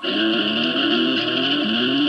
Mm-hmm.